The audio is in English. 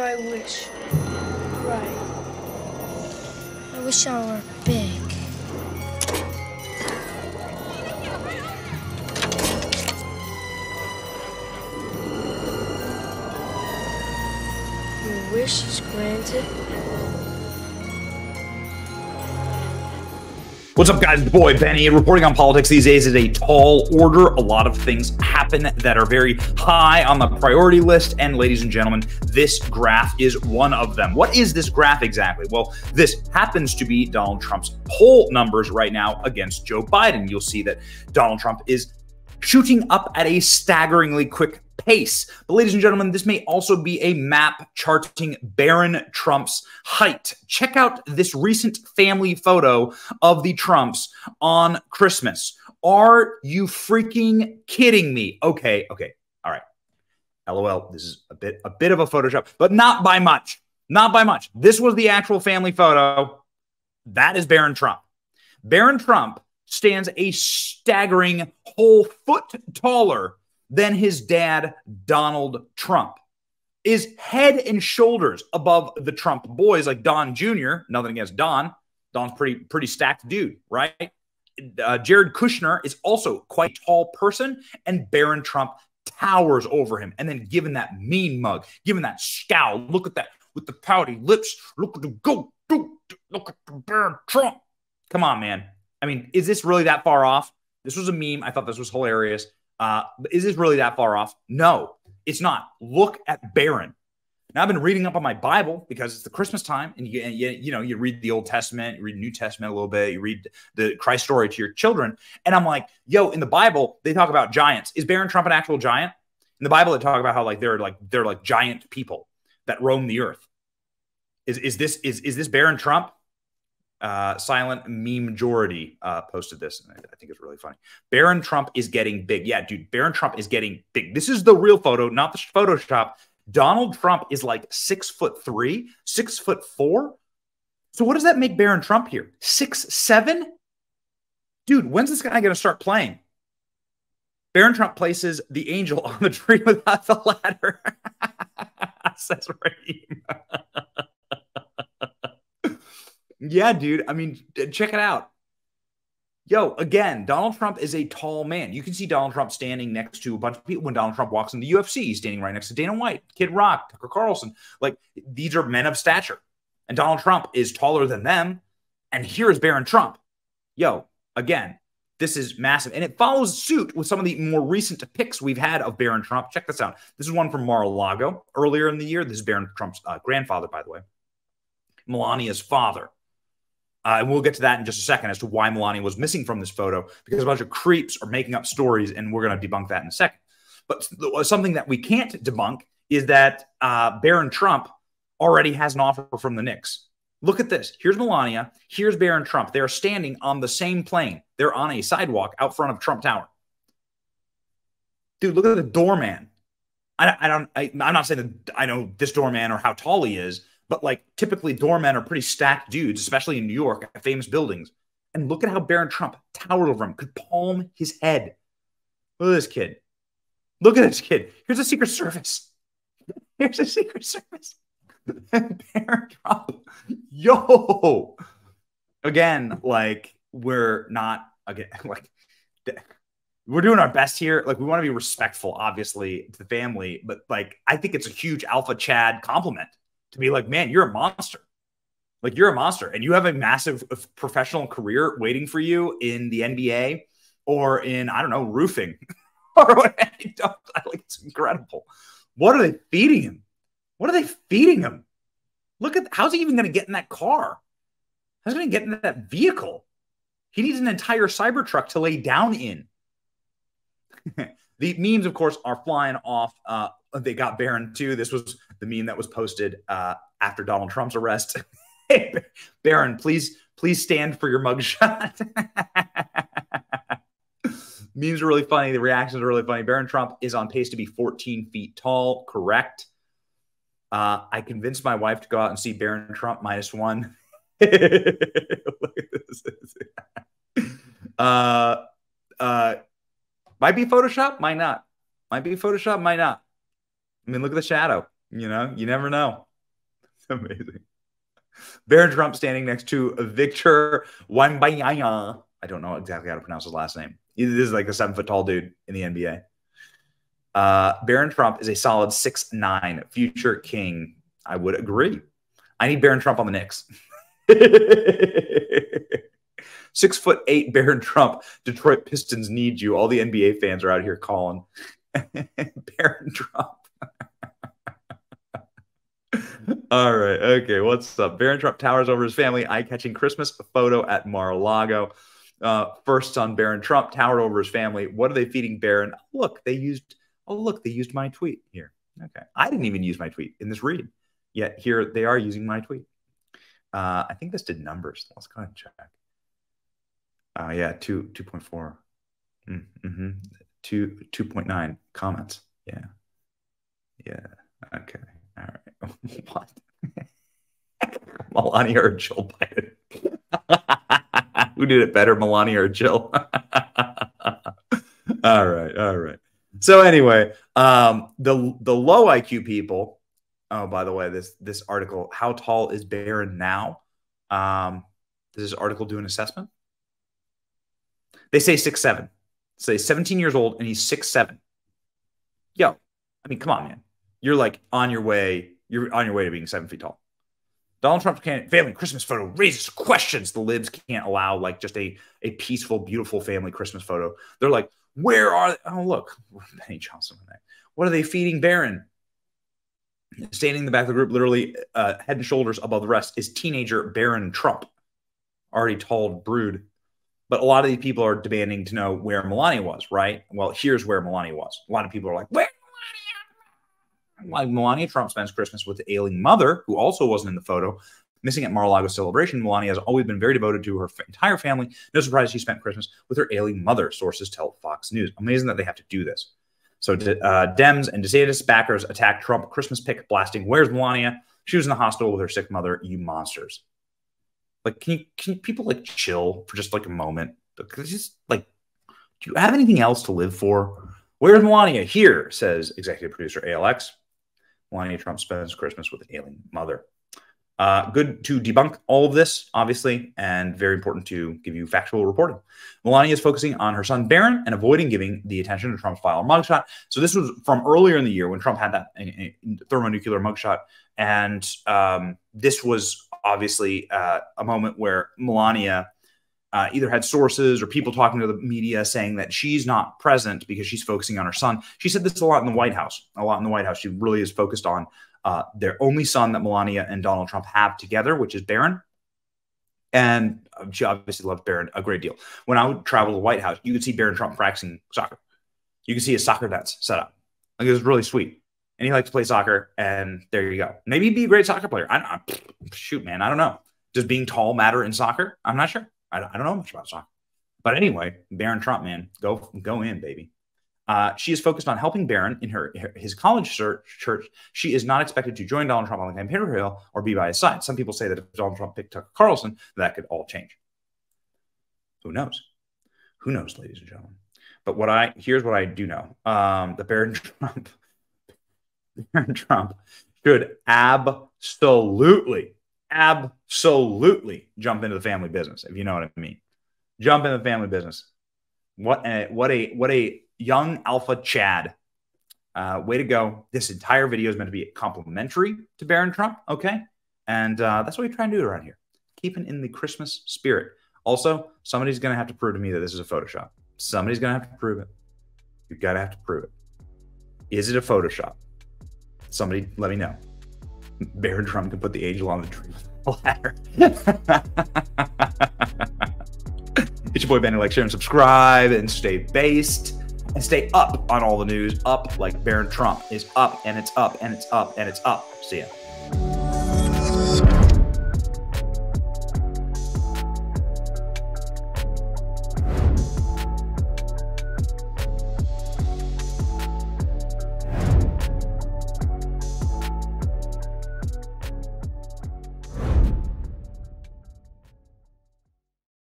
my wish. Right. I wish I were big. Your wish is granted. What's up, guys? Boy Benny. Reporting on politics these days is a tall order. A lot of things happen that are very high on the priority list. And, ladies and gentlemen, this graph is one of them. What is this graph exactly? Well, this happens to be Donald Trump's poll numbers right now against Joe Biden. You'll see that Donald Trump is shooting up at a staggeringly quick pace. But, ladies and gentlemen, this may also be a map charting Barron Trump's height. Check out this recent family photo of the Trumps on Christmas. Are you freaking kidding me? Okay, okay, all right. LOL. This is a bit a bit of a Photoshop, but not by much. Not by much. This was the actual family photo. That is Barron Trump. Barron Trump stands a staggering whole foot taller than his dad, Donald Trump, is head and shoulders above the Trump boys like Don Jr. Nothing against Don. Don's pretty pretty stacked dude, right? Uh, Jared Kushner is also quite a tall person, and Barron Trump towers over him. And then given that mean mug, given that scowl, look at that with the pouty lips. Look at the go, look at the Barron Trump. Come on, man. I mean, is this really that far off? This was a meme. I thought this was hilarious. Uh, is this really that far off? No, it's not. Look at Barron. Now I've been reading up on my Bible because it's the Christmas time, and you, you you know you read the Old Testament, you read New Testament a little bit, you read the Christ story to your children, and I'm like, yo, in the Bible they talk about giants. Is Barron Trump an actual giant? In the Bible they talk about how like they're like they're like giant people that roam the earth. Is is this is is this Barron Trump? Uh, silent meme majority uh, posted this. And I think it's really funny. Barron Trump is getting big. Yeah, dude, Barron Trump is getting big. This is the real photo, not the Photoshop. Donald Trump is like six foot three, six foot four. So what does that make Barron Trump here? Six seven? Dude, when's this guy going to start playing? Barron Trump places the angel on the tree without the ladder. Says Raheem. Yeah, dude. I mean, check it out. Yo, again, Donald Trump is a tall man. You can see Donald Trump standing next to a bunch of people when Donald Trump walks in the UFC. He's standing right next to Dana White, Kid Rock, Tucker Carlson. Like these are men of stature. And Donald Trump is taller than them. And here is Barron Trump. Yo, again, this is massive. And it follows suit with some of the more recent pics we've had of Barron Trump. Check this out. This is one from Mar-a-Lago earlier in the year. This is Barron Trump's uh, grandfather, by the way. Melania's father. Uh, and we'll get to that in just a second as to why Melania was missing from this photo because a bunch of creeps are making up stories, and we're going to debunk that in a second. But uh, something that we can't debunk is that uh, Barron Trump already has an offer from the Knicks. Look at this. Here's Melania. Here's Barron Trump. They are standing on the same plane. They're on a sidewalk out front of Trump Tower. Dude, look at the doorman. I, I don't. I, I'm not saying that I know this doorman or how tall he is, but like typically doormen are pretty stacked dudes, especially in New York, famous buildings. And look at how Barron Trump towered over him, could palm his head. Look at this kid. Look at this kid. Here's a Secret Service. Here's a Secret Service. Barron Trump. Yo. Again, like we're not again like we're doing our best here. Like we want to be respectful, obviously, to the family, but like I think it's a huge alpha Chad compliment to be like, man, you're a monster. Like you're a monster and you have a massive uh, professional career waiting for you in the NBA or in, I don't know, roofing or what. Like it's incredible. What are they feeding him? What are they feeding him? Look at how's he even going to get in that car? How's he going to get in that vehicle? He needs an entire Cybertruck to lay down in. the memes, of course, are flying off uh, they got Barron too. This was the meme that was posted uh, after Donald Trump's arrest. hey, Barron, please, please stand for your mugshot. Memes are really funny. The reactions are really funny. Barron Trump is on pace to be 14 feet tall. Correct. Uh, I convinced my wife to go out and see Barron Trump minus one. uh, uh, might be Photoshop, might not. Might be Photoshop, might not. I mean, look at the shadow. You know, you never know. amazing. Barron Trump standing next to Victor Wembanyama. I don't know exactly how to pronounce his last name. This is like a seven foot tall dude in the NBA. Uh, Barron Trump is a solid six nine future king. I would agree. I need Barron Trump on the Knicks. Six foot eight Barron Trump. Detroit Pistons need you. All the NBA fans are out here calling. Barron Trump. All right. Okay. What's up? Barron Trump towers over his family. Eye catching Christmas photo at Mar a Lago. Uh, first son, Barron Trump, towered over his family. What are they feeding Barron? Look, they used, oh, look, they used my tweet here. Okay. I didn't even use my tweet in this read, yet here they are using my tweet. Uh, I think this did numbers. Let's go ahead and check. Uh, yeah, two two point four, mm, mm-hmm. two two point nine comments. Yeah, yeah. Okay, all right. what? Melania or Jill Biden? Who did it better, Melania or Jill? all right, all right. So anyway, um, the the low IQ people. Oh, by the way, this this article, how tall is Barron now? Um, does this article do an assessment? They say six seven. Say 17 years old and he's six seven. Yo, I mean, come on, man. You're like on your way. You're on your way to being seven feet tall. Donald Trump's family Christmas photo raises questions. The libs can't allow like just a, a peaceful, beautiful family Christmas photo. They're like, where are they? Oh, look, Benny Johnson. What are they feeding Barron? Standing in the back of the group, literally uh, head and shoulders above the rest, is teenager Barron Trump. Already tall brood but a lot of these people are demanding to know where Melania was, right? Well, here's where Melania was. A lot of people are like, where? Like Melania Trump spends Christmas with the ailing mother, who also wasn't in the photo, missing at Mar-a-Lago celebration. Melania has always been very devoted to her entire family. No surprise she spent Christmas with her ailing mother, sources tell Fox News. Amazing that they have to do this. So uh, Dems and DeSantis backers attack Trump Christmas pic, blasting, where's Melania? She was in the hospital with her sick mother, you monsters. Like, can you can people like chill for just like a moment? Just like, do you have anything else to live for? Where's Melania? Here, says executive producer ALX. Melania Trump spends Christmas with an ailing mother. Uh, good to debunk all of this, obviously, and very important to give you factual reporting. Melania is focusing on her son Barron and avoiding giving the attention to Trump's file mugshot. So this was from earlier in the year when Trump had that thermonuclear mugshot, and um, this was obviously uh, a moment where Melania uh, either had sources or people talking to the media saying that she's not present because she's focusing on her son. She said this a lot in the White House. A lot in the White House. She really is focused on uh, their only son that Melania and Donald Trump have together, which is Barron. And she obviously loves Barron a great deal. When I would travel to the White House, you could see Barron Trump practicing soccer. You could see his soccer nets set up. Like it was really sweet and he likes to play soccer. And there you go. Maybe he'd be a great soccer player. I shoot, man. I don't know. Does being tall matter in soccer? I'm not sure. I, I don't know much about soccer. But anyway, Barron Trump, man, go go in, baby. Uh, she is focused on helping Barron in her, her his college search, church. She is not expected to join Donald Trump on the campaign trail or be by his side. Some people say that if Donald Trump picked Tucker Carlson, that could all change. Who knows? Who knows, ladies and gentlemen? But what I here's what I do know: um, that Barron Trump Barron Trump should absolutely, absolutely jump into the family business, if you know what I mean. Jump into the family business. What a what a what a young alpha Chad. Uh, way to go. This entire video is meant to be complimentary to Barron Trump. Okay. And uh, that's what we try and do around here. Keeping in the Christmas spirit. Also, somebody's going to have to prove to me that this is a Photoshop. Somebody's going to have to prove it. You've got to have to prove it. Is it a Photoshop? Somebody let me know. Barron Trump can put the angel on the tree ladder. it's your boy Benny. Like, share, and subscribe, and stay based and stay up on all the news. Up like Barron Trump is up, and it's up, and it's up, and it's up. See ya.